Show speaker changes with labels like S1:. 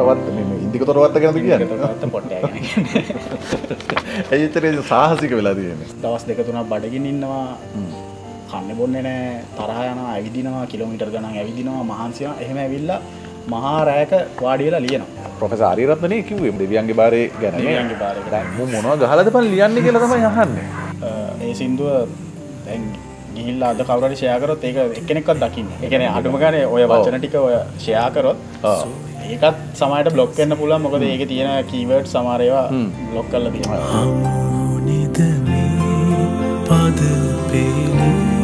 S1: තොරවත්ත මෙම ඉදික තොරවත්ත ගැන කියන්න.
S2: පොට්ටය
S1: ඇයිතරේ සාහසික වෙලා තියෙන
S2: දවස් දෙක තුනක් බඩගින් ඉන්නවා. කන්න බොන්න නෑ. තරහයන ඇවිදිනවා කිලෝමිටර් ගණන් ඇවිදිනවා මහන්සිය. එහෙම ඇවිල්ලා මහා රෑක වාඩියලා ලියනවා.
S1: ප්‍රොෆෙස ආරිරත්නය කිව්වේ දෙවියන්ගේ බාරය ගැන. මොනව ගහලද පන් ලියන්නේ කියලා තමයි යහන්නේ
S2: ඒ සින්දුව දැන් ගිහිල්ල අද කවරට ෂයාකරොත් ඒක එකනෙක්වත් දකින්න එකන අඩුම ගන ඔය වචන ටික ඔය ෂයාකරොත්. ඒකත් සමයට බ්ලොක් කන්න පුලා මොකද ඒක තියෙන කීවර්ඩ් සමාරයවා බ්ලොක් කල්ල තියෙන
S3: පද පේලේ